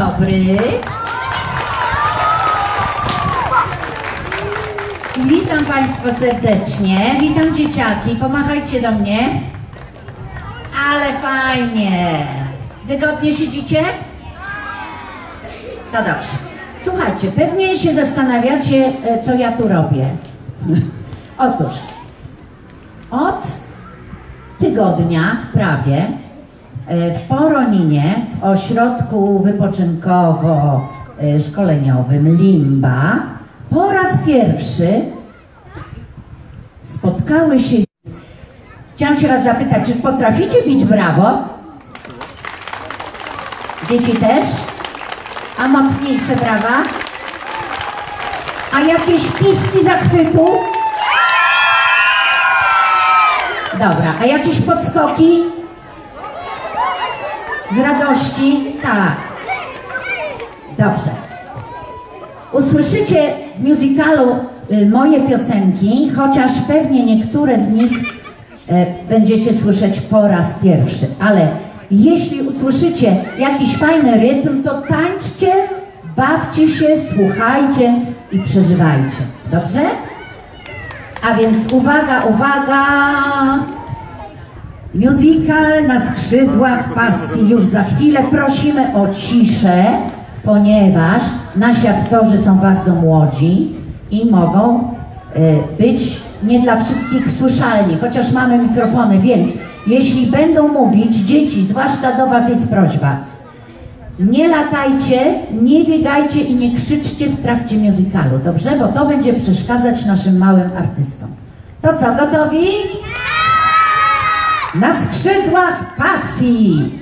dobry. Witam Państwa serdecznie. Witam dzieciaki. Pomachajcie do mnie. Ale fajnie. Wygodnie siedzicie? To dobrze. Słuchajcie, pewnie się zastanawiacie, e, co ja tu robię. Otóż, od tygodnia prawie w Poroninie, w ośrodku wypoczynkowo-szkoleniowym Limba, po raz pierwszy spotkały się. Chciałam się raz zapytać, czy potraficie bić brawo? Dzieci też? A mocniejsze brawa? A jakieś piski zachwytu? Dobra, a jakieś podskoki? Z radości? Tak. Dobrze. Usłyszycie w musicalu y, moje piosenki, chociaż pewnie niektóre z nich e, będziecie słyszeć po raz pierwszy, ale jeśli usłyszycie jakiś fajny rytm, to tańczcie, bawcie się, słuchajcie i przeżywajcie. Dobrze? A więc uwaga, uwaga! Musical na skrzydłach pasji. Już za chwilę prosimy o ciszę, ponieważ nasi aktorzy są bardzo młodzi i mogą e, być nie dla wszystkich słyszalni, chociaż mamy mikrofony, więc jeśli będą mówić dzieci, zwłaszcza do Was jest prośba, nie latajcie, nie biegajcie i nie krzyczcie w trakcie musicalu, dobrze? Bo to będzie przeszkadzać naszym małym artystom. To co, gotowi? Na skrzydłach pasji.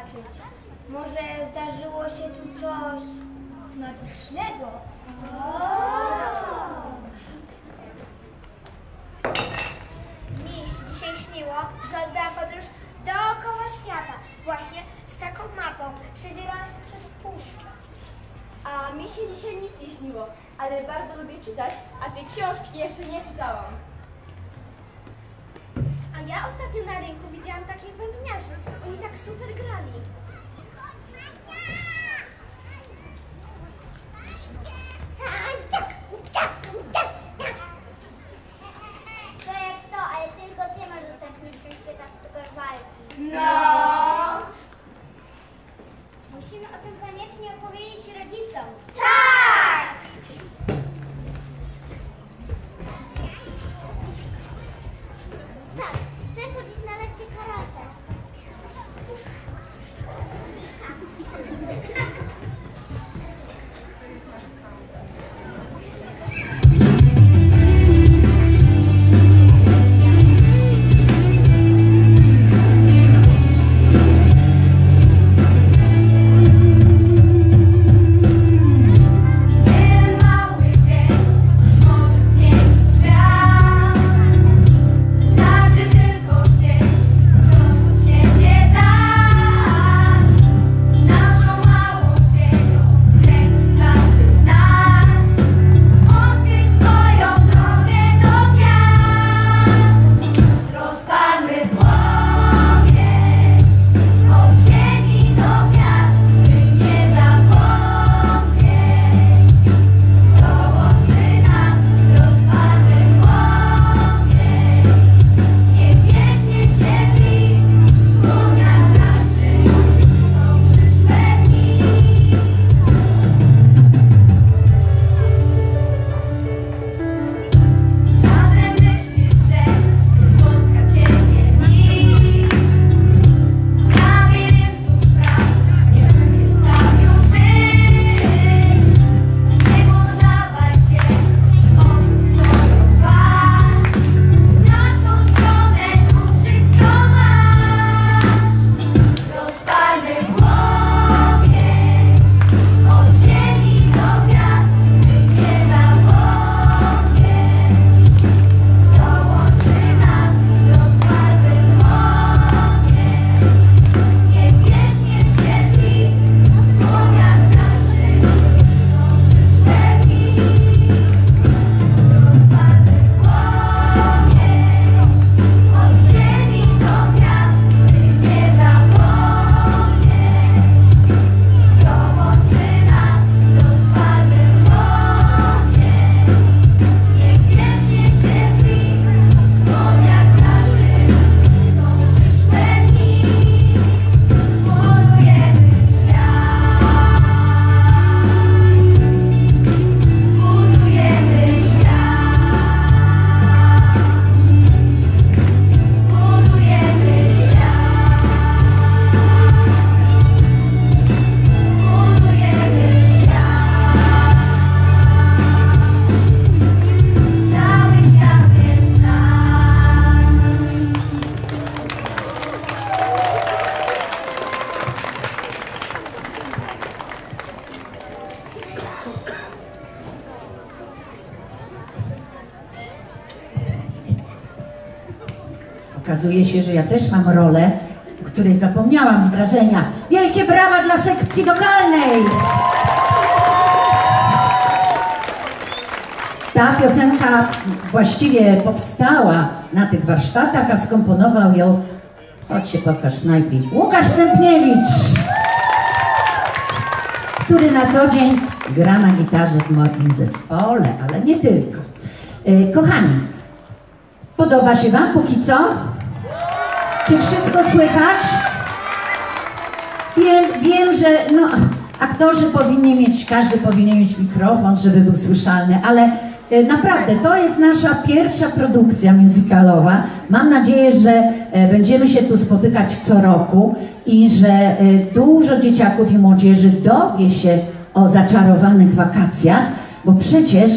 zobaczyć. Może zdarzyło się tu coś magicznego? Mi się dzisiaj śniło, że odbyła podróż dookoła świata. Właśnie z taką mapą przedzierała się przez puszczę. A mi się dzisiaj nic nie śniło, ale bardzo lubię czytać, a tej książki jeszcze nie czytałam. Ja też mam rolę, której zapomniałam z wrażenia. Wielkie brawa dla sekcji wokalnej! Ta piosenka właściwie powstała na tych warsztatach, a skomponował ją, chodź się pokaż, snajpi, Łukasz Stępniewicz, który na co dzień gra na gitarze w moim zespole, ale nie tylko. Y, Kochani, podoba się Wam póki co? Czy wszystko słychać? Wiem, wiem, że no, aktorzy powinni mieć, każdy powinien mieć mikrofon, żeby był słyszalny, ale e, naprawdę to jest nasza pierwsza produkcja musicalowa. Mam nadzieję, że e, będziemy się tu spotykać co roku i że e, dużo dzieciaków i młodzieży dowie się o zaczarowanych wakacjach, bo przecież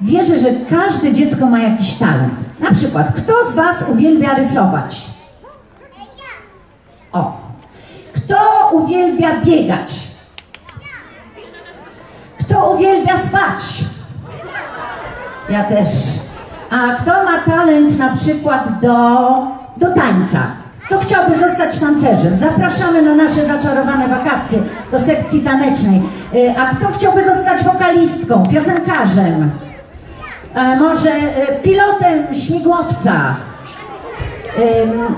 wierzę, że każde dziecko ma jakiś talent. Na przykład, kto z Was uwielbia rysować? O, kto uwielbia biegać? Kto uwielbia spać? Ja też. A kto ma talent na przykład do, do tańca? Kto chciałby zostać tancerzem? Zapraszamy na nasze zaczarowane wakacje do sekcji tanecznej. Y, A kto chciałby zostać wokalistką, piosenkarzem? E, Może y, pilotem śmigłowca?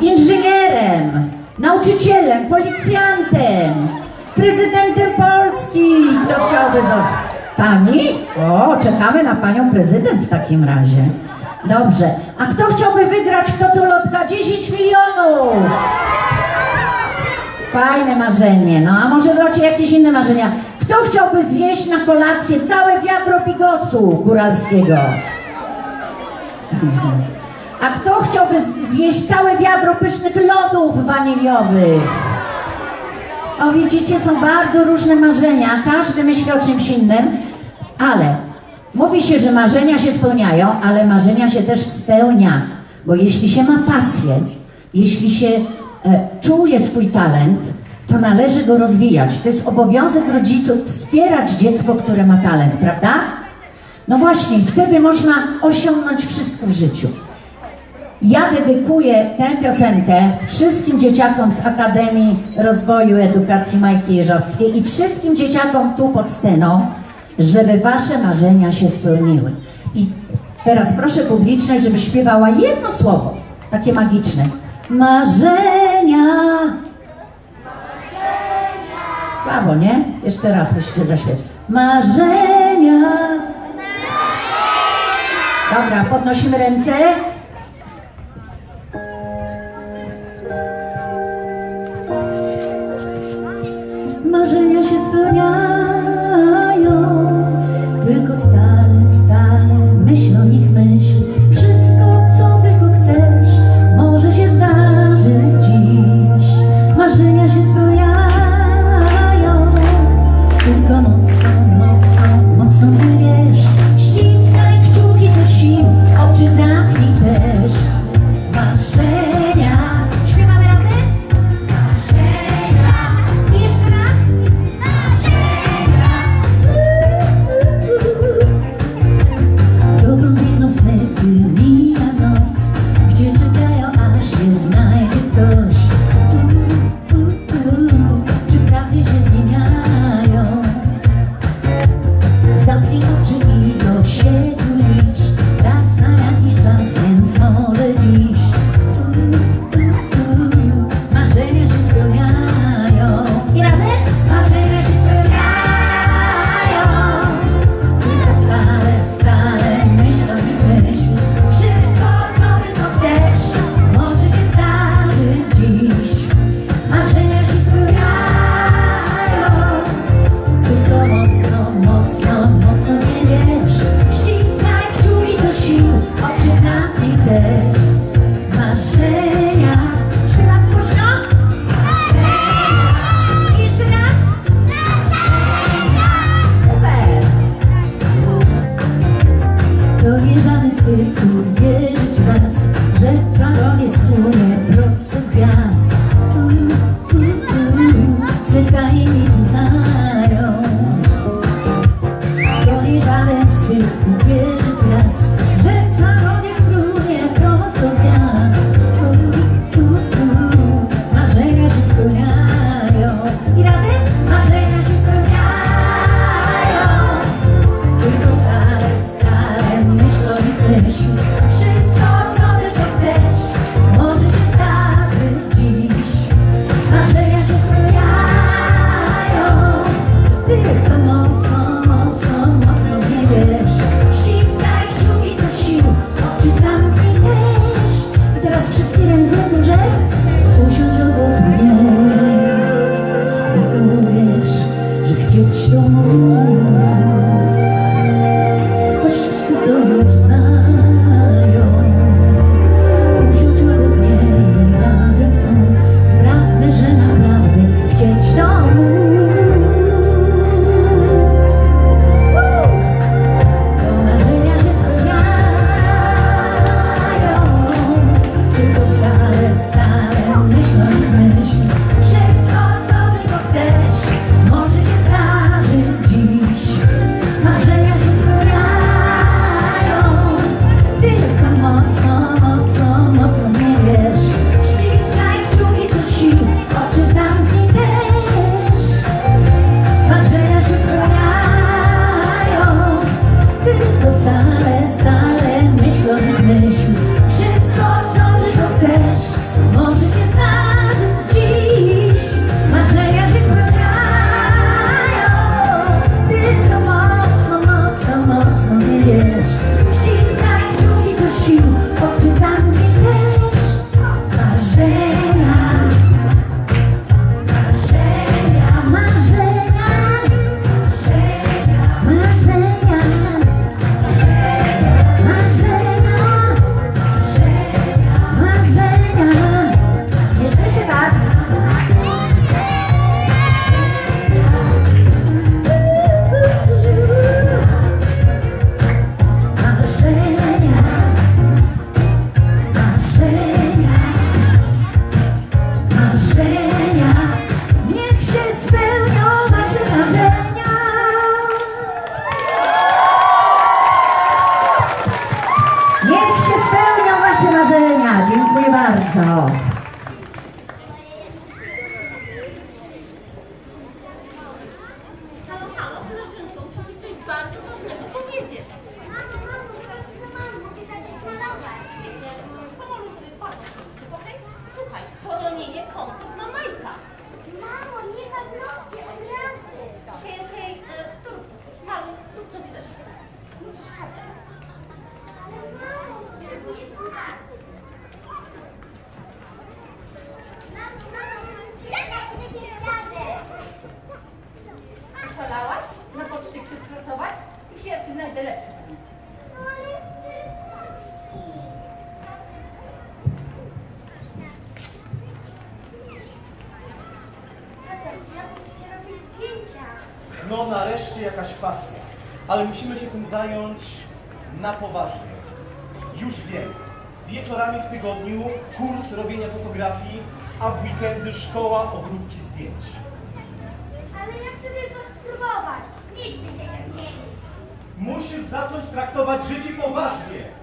inżynierem, nauczycielem, policjantem, prezydentem Polski. Kto chciałby zostać? Pani? O, czekamy na panią prezydent w takim razie. Dobrze. A kto chciałby wygrać w Totolotka 10 milionów? Fajne marzenie. No a może macie jakieś inne marzenia? Kto chciałby zjeść na kolację całe wiadro bigosu góralskiego? A kto chciałby zjeść całe wiadro pysznych lodów waniliowych? O widzicie, są bardzo różne marzenia, każdy myśli o czymś innym, ale mówi się, że marzenia się spełniają, ale marzenia się też spełnia, bo jeśli się ma pasję, jeśli się e, czuje swój talent, to należy go rozwijać. To jest obowiązek rodziców wspierać dziecko, które ma talent, prawda? No właśnie, wtedy można osiągnąć wszystko w życiu. Ja dedykuję tę piosenkę wszystkim dzieciakom z Akademii Rozwoju Edukacji Majki Jeżowskiej i wszystkim dzieciakom tu pod sceną, żeby wasze marzenia się spełniły. I teraz proszę publiczność, żeby śpiewała jedno słowo, takie magiczne. Marzenia. Słabo, nie? Jeszcze raz musicie zaśpiewać. Marzenia. Dobra, podnosimy ręce. could Ale ja chcę tylko spróbować. Nigdy się nie zmieni. Musisz zacząć traktować życie poważnie.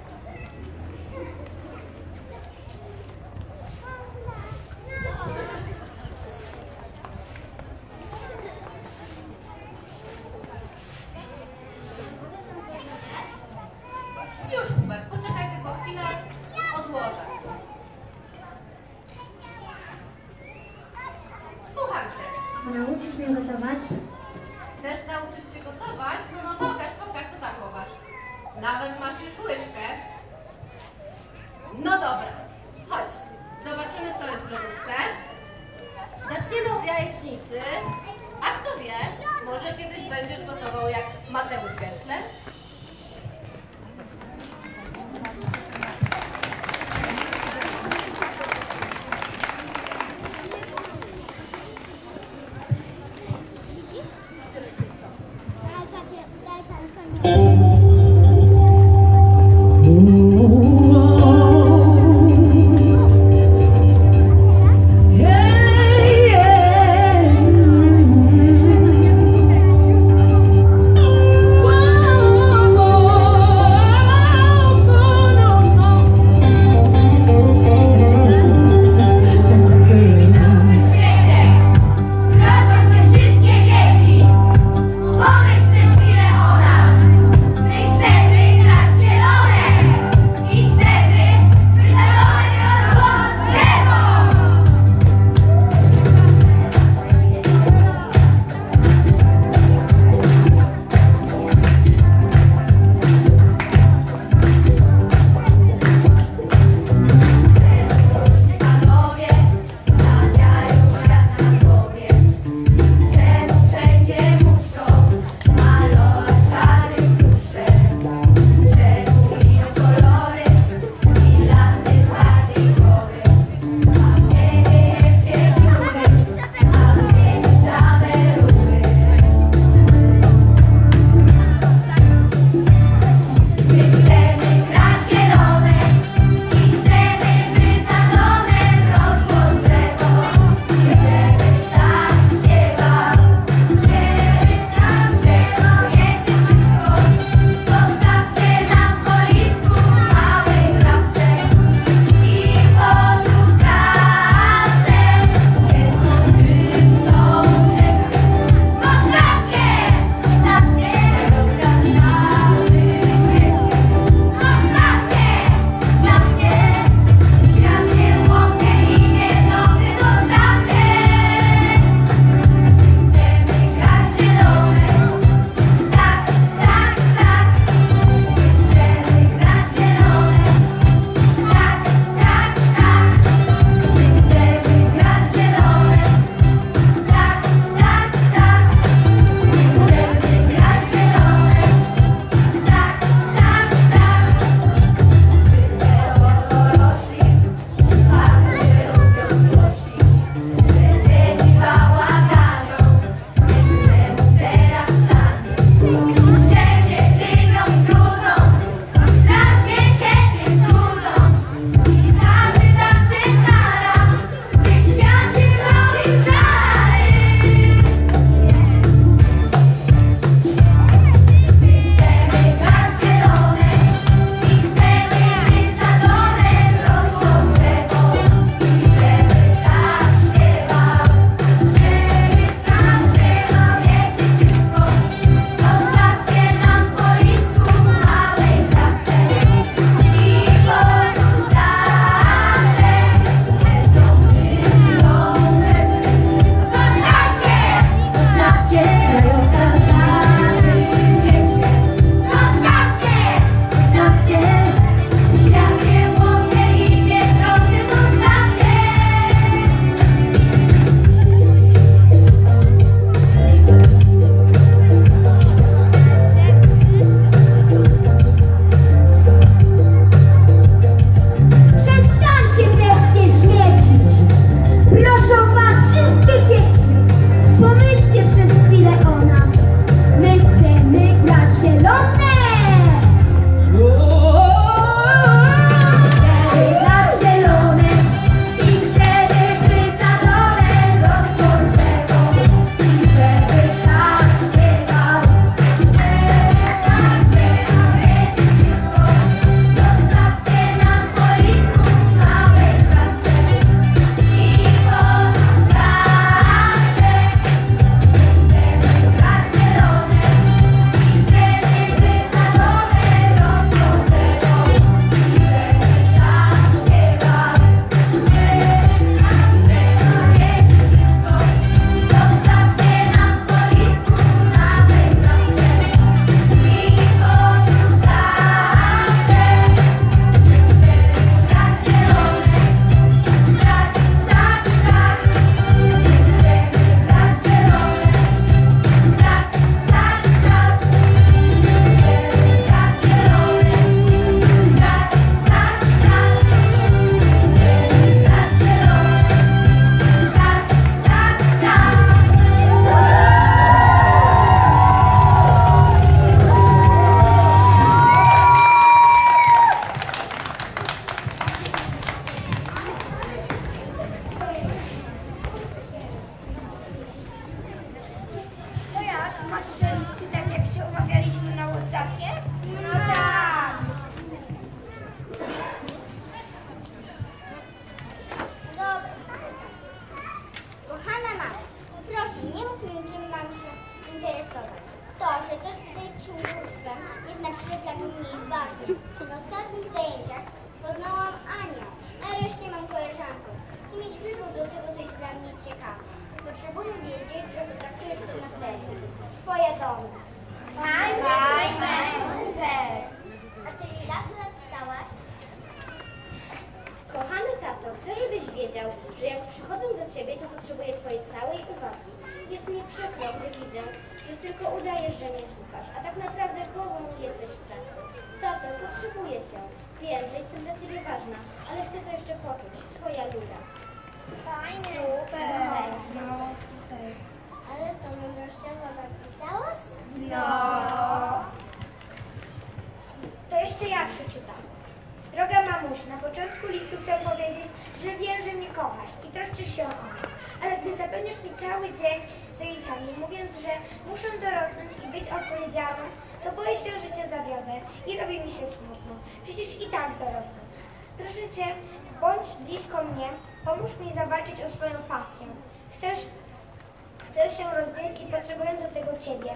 się i potrzebuję do tego Ciebie,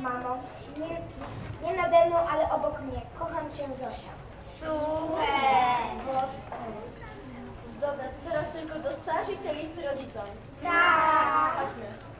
mamo. Nie, nie nade mną, ale obok mnie. Kocham Cię, Zosia. Super! Dobra, to teraz tylko dostarczyć te listy rodzicom. Tak! Chodźmy.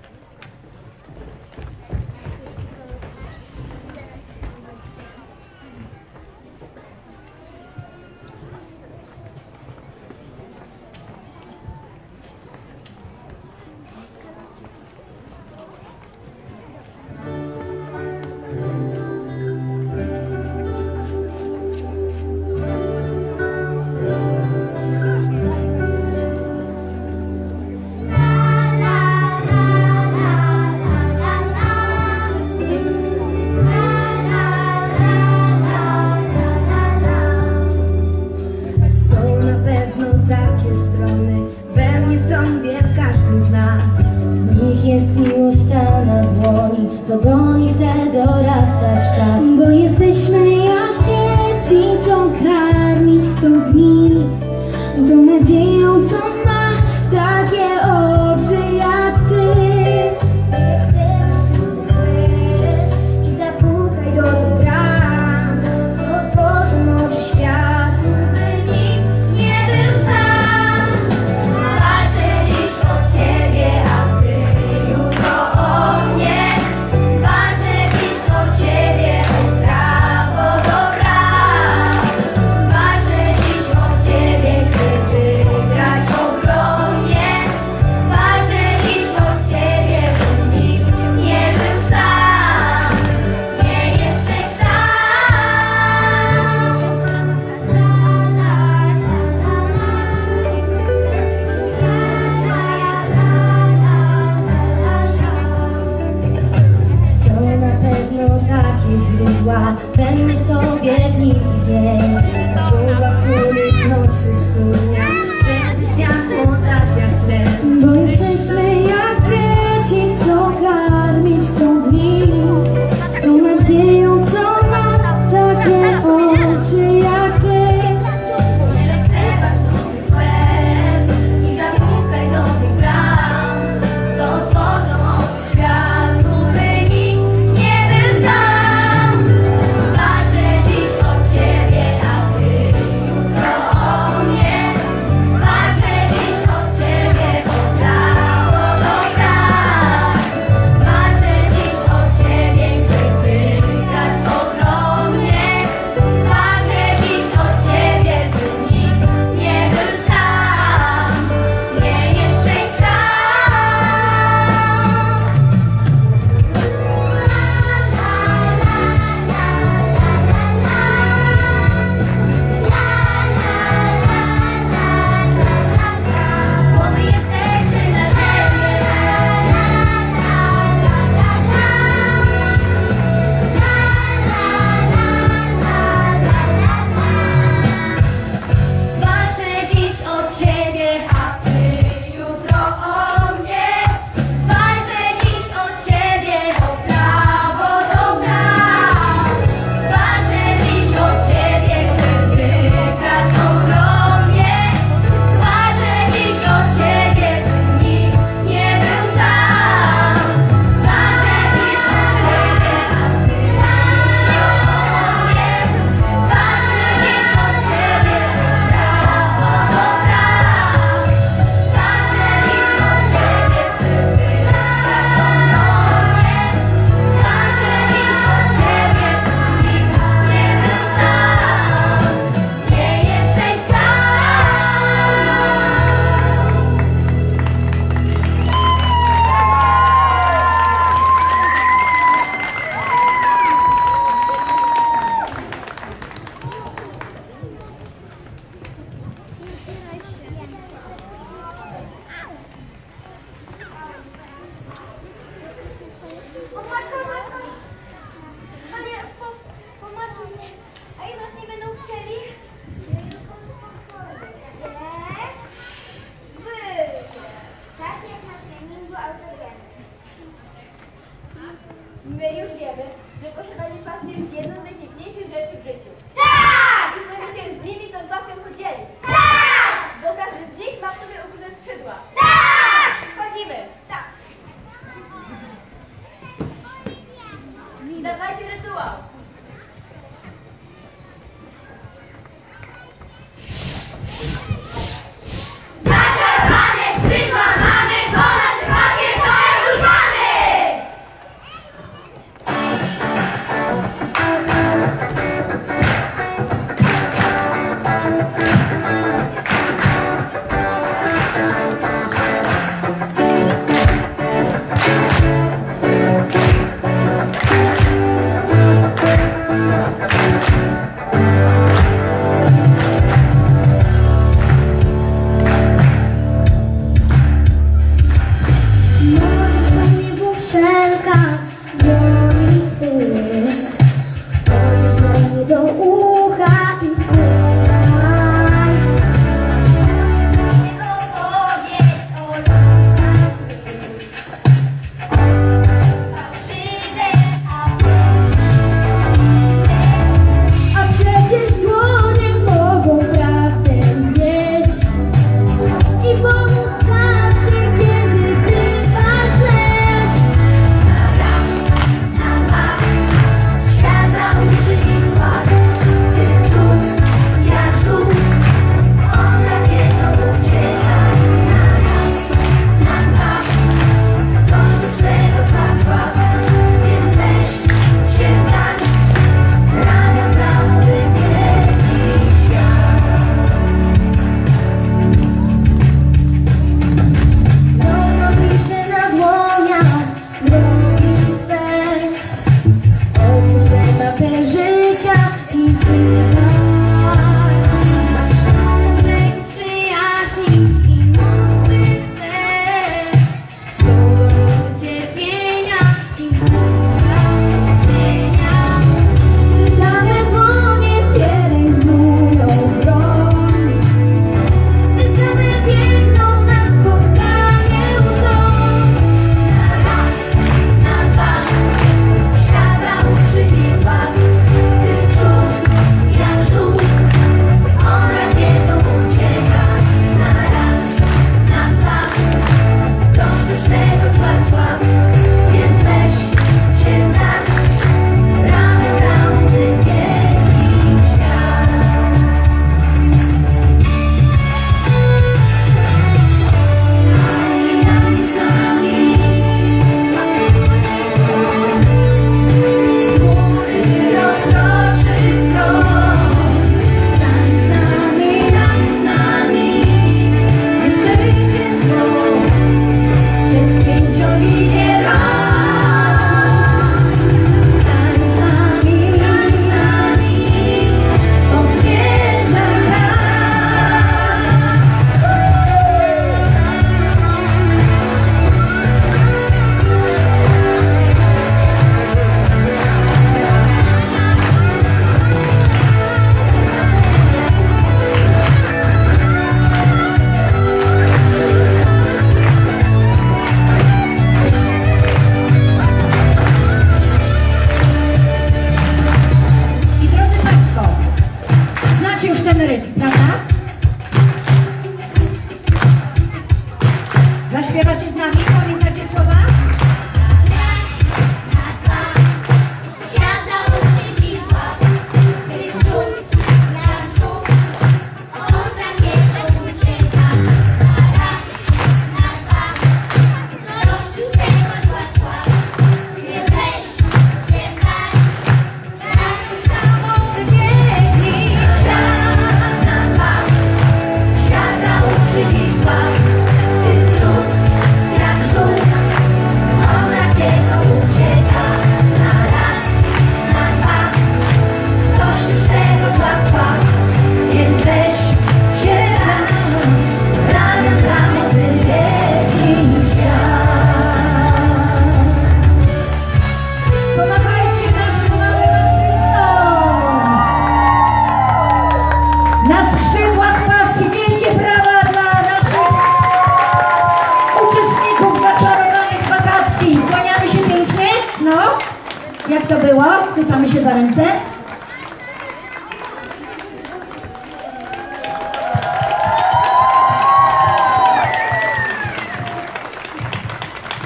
To było? Chwytamy się za ręce.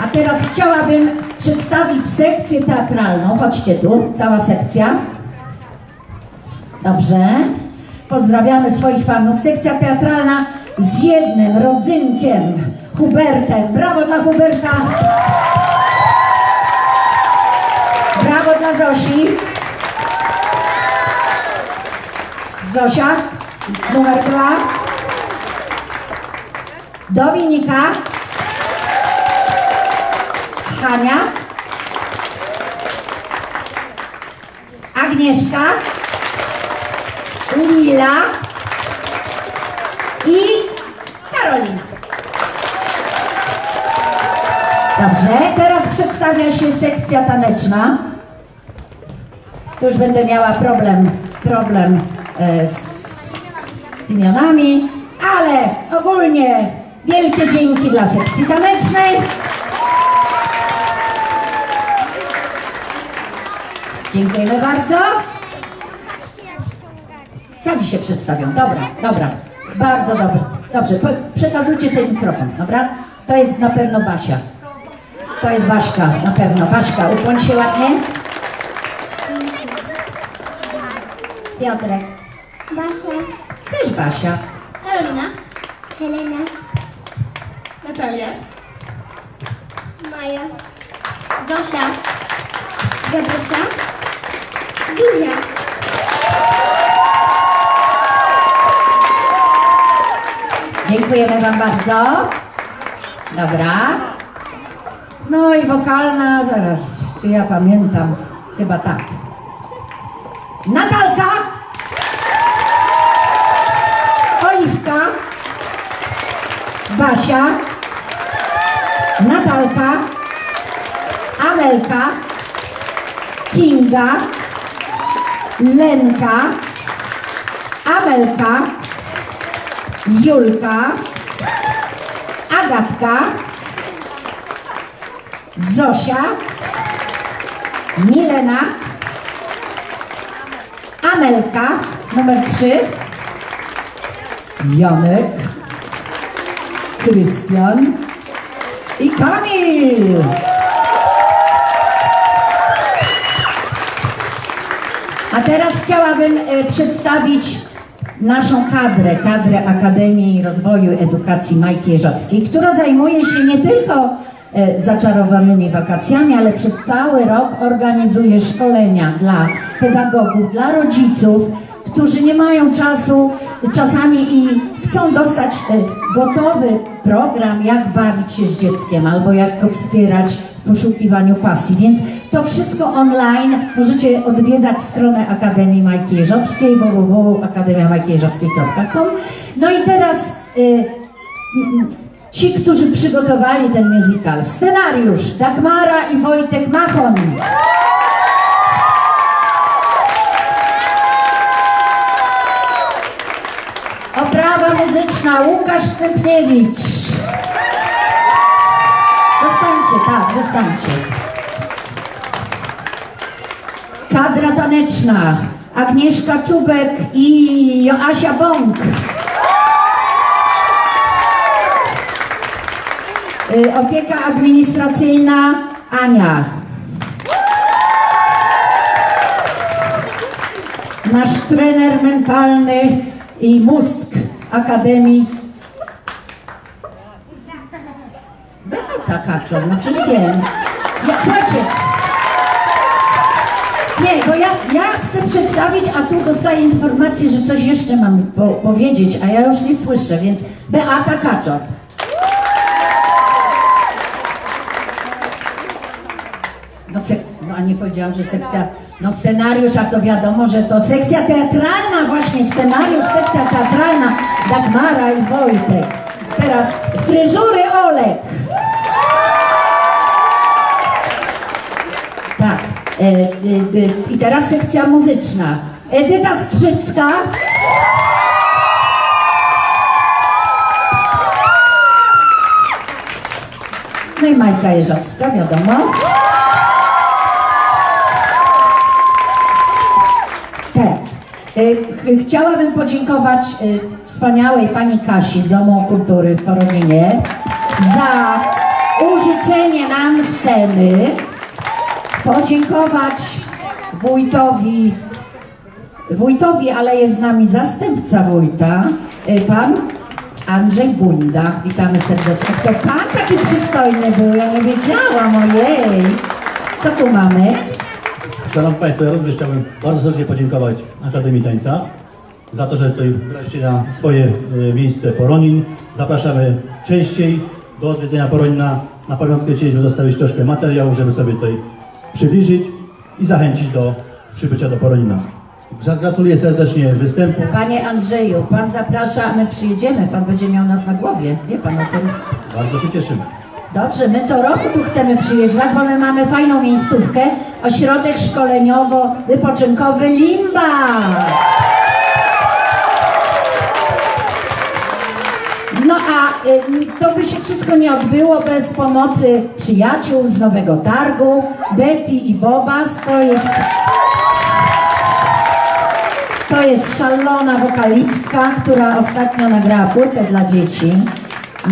A teraz chciałabym przedstawić sekcję teatralną. Chodźcie tu, cała sekcja. Dobrze. Pozdrawiamy swoich fanów. Sekcja teatralna z jednym rodzynkiem, Hubertem. Brawo dla Huberta. Dla Zosi. Zosia, numer dwa. Dominika. Hania. Agnieszka. Lila. I Karolina. Dobrze, teraz przedstawia się sekcja taneczna. Tu już będę miała problem, problem e, z, z imionami, ale ogólnie wielkie dzięki dla sekcji tanecznej. Dziękujemy bardzo. Sami się przedstawią. Dobra, dobra. Bardzo dobrze. Dobrze, przekazujcie sobie mikrofon, dobra? To jest na pewno Basia. To jest Baśka, na pewno. Baśka, ukłoń się ładnie. Piotrek. Basia. Też Basia. Karolina. Helena. Natalia. Maja. Zosia. Gabrysia. Zuzia. Dziękujemy Wam bardzo. Dobra. No i wokalna, zaraz, czy ja pamiętam? Chyba tak. Natalka. Basia. Natalka. Amelka. Kinga. Lenka. Amelka. Julka, Agatka, Zosia, Milena, Amelka, numer 3, Janek, Krystian i Kamil. A teraz chciałabym e, przedstawić naszą kadrę, kadrę Akademii Rozwoju Edukacji Majki Jeżowskiej, która zajmuje się nie tylko e, zaczarowanymi wakacjami, ale przez cały rok organizuje szkolenia dla pedagogów, dla rodziców, którzy nie mają czasu czasami i chcą dostać e, gotowy program, jak bawić się z dzieckiem albo jak go wspierać w poszukiwaniu pasji. Więc to wszystko online możecie odwiedzać stronę Akademii Majki Jeżowskiej www.akademiamajkijeżowskiej.com No i teraz y, ci, którzy przygotowali ten musical. Scenariusz Dagmara i Wojtek Machon. Oprawa muzyczna Łukasz Stępniewicz. Zostańcie, tak, zostańcie. Kadra taneczna Agnieszka Czubek i Joasia Bąk. Y, Opieka administracyjna Ania. Nasz trener mentalny i mózg Akademii Beata Kaczor, no przecież wiem. Ja, słuchajcie, nie, bo ja, ja chcę przedstawić, a tu dostaję informację, że coś jeszcze mam po, powiedzieć, a ja już nie słyszę, więc Beata Kaczor. No, sek- no a nie powiedziałam, że sekcja, no scenariusz, a to wiadomo, że to sekcja teatralna właśnie, scenariusz, sekcja teatralna, Dagmara i Wojtek. Teraz fryzury Olek. Tak. E, e, e, I teraz sekcja muzyczna. Edyta Strzycka. No i Majka Jeżowska, wiadomo. Teraz. e, ch- Chciałabym podziękować e, wspaniałej pani Kasi z Domu Kultury w Porominie za użyczenie nam sceny podziękować wójtowi, wójtowi, ale jest z nami zastępca wójta, y, pan Andrzej Bunda. Witamy serdecznie. To pan taki przystojny był, ja nie wiedziałam, ojej. Co tu mamy? Szanowni Państwo, ja również chciałbym bardzo serdecznie podziękować Akademii Tańca za to, że tutaj wybraliście na swoje e, miejsce Poronin. Zapraszamy częściej do odwiedzenia Poronina. Na pamiątkę chcieliśmy zostawić troszkę materiału, żeby sobie tutaj przybliżyć i zachęcić do przybycia do Poronina. Gratuluję serdecznie występu. Panie Andrzeju, pan zaprasza, my przyjedziemy, pan będzie miał nas na głowie. Wie pan o tym? Bardzo się cieszymy. Dobrze, my co roku tu chcemy przyjeżdżać, bo my mamy fajną miejscówkę, ośrodek szkoleniowo-wypoczynkowy Limba. No a y, to by się wszystko nie odbyło bez pomocy przyjaciół z Nowego Targu, Betty i Bobas, to jest... To jest szalona wokalistka, która ostatnio nagrała płytę dla dzieci.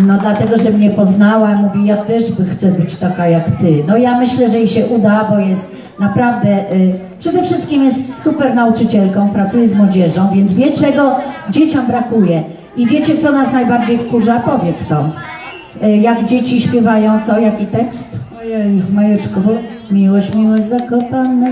No dlatego, że mnie poznała mówi, ja też by chcę być taka jak ty. No ja myślę, że jej się uda, bo jest naprawdę, y, przede wszystkim jest super nauczycielką, pracuje z młodzieżą, więc wie czego dzieciom brakuje. I wiecie co nas najbardziej wkurza? Powiedz to. Y, jak dzieci śpiewają, co? Jaki tekst? Ojej, Majeczko, miłość, miłość zakopana.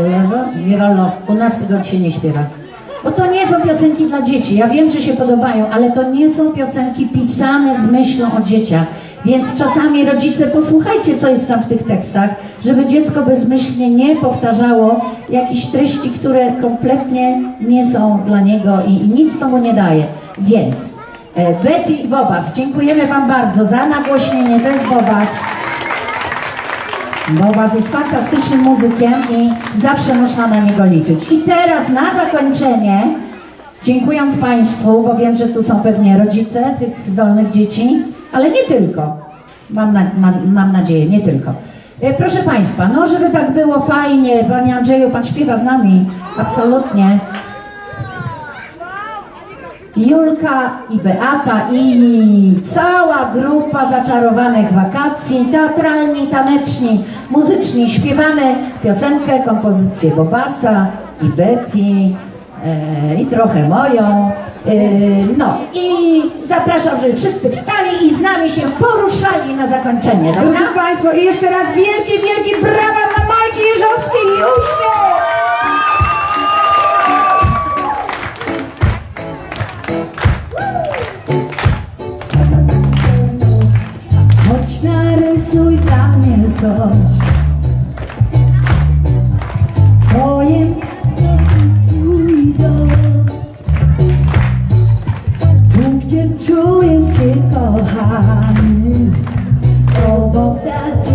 Ulewa. Nie wolno, u nas tego dzisiaj nie śpiewa. Bo to nie są piosenki dla dzieci. Ja wiem, że się podobają, ale to nie są piosenki pisane z myślą o dzieciach. Więc czasami rodzice, posłuchajcie, co jest tam w tych tekstach, żeby dziecko bezmyślnie nie powtarzało jakichś treści, które kompletnie nie są dla niego i, i nic to mu nie daje. Więc e, Betty i Bobas, dziękujemy Wam bardzo za nagłośnienie. To jest Bobas. Bobas jest fantastycznym muzykiem i zawsze można na niego liczyć. I teraz na zakończenie, dziękując Państwu, bo wiem, że tu są pewnie rodzice tych zdolnych dzieci, ale nie tylko. Mam, na, mam, mam nadzieję, nie tylko. E, Proszę Państwa, no żeby tak było fajnie, Panie Andrzeju, Pan śpiewa z nami, absolutnie. Julka i Beata i cała grupa zaczarowanych wakacji, teatralni, taneczni, muzyczni. Śpiewamy piosenkę, kompozycję Bobasa i Betty e, i trochę moją. E, no i zapraszam, żeby wszyscy wstali i z nami się poruszali na zakończenie, dobra? Drodzy Państwo, i jeszcze raz wielkie, wielkie brawa dla Majki Jeżowskiej i uśmiech! Coś. Twoje miasto dom Tu, gdzie czujesz się kochany Obok taty,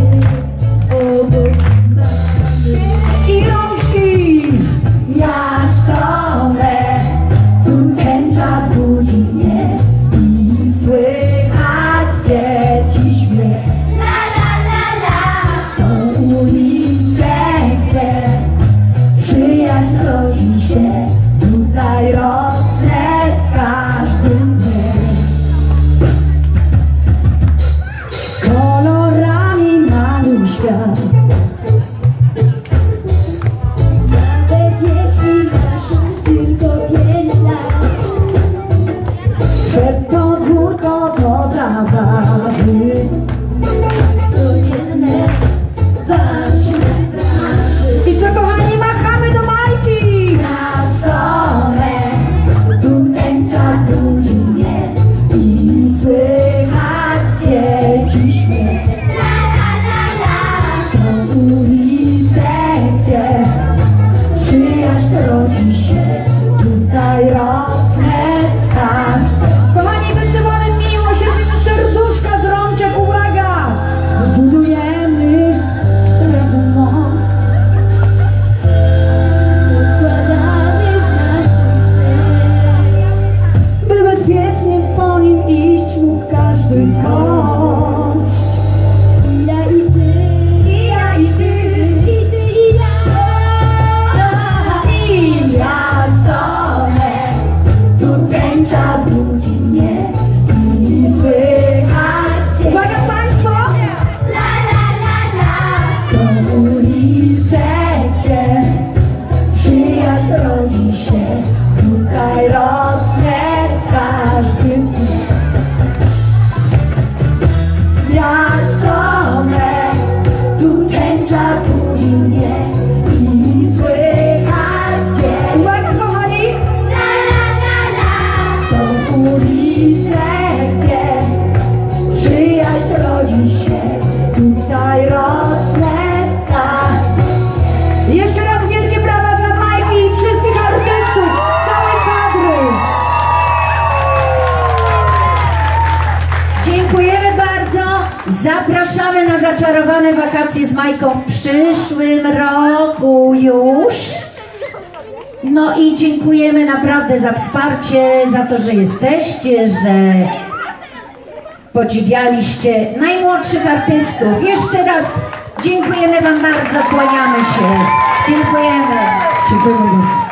że jesteście, że podziwialiście najmłodszych artystów. Jeszcze raz dziękujemy Wam bardzo, kłaniamy się. Dziękujemy. Dziękujemy.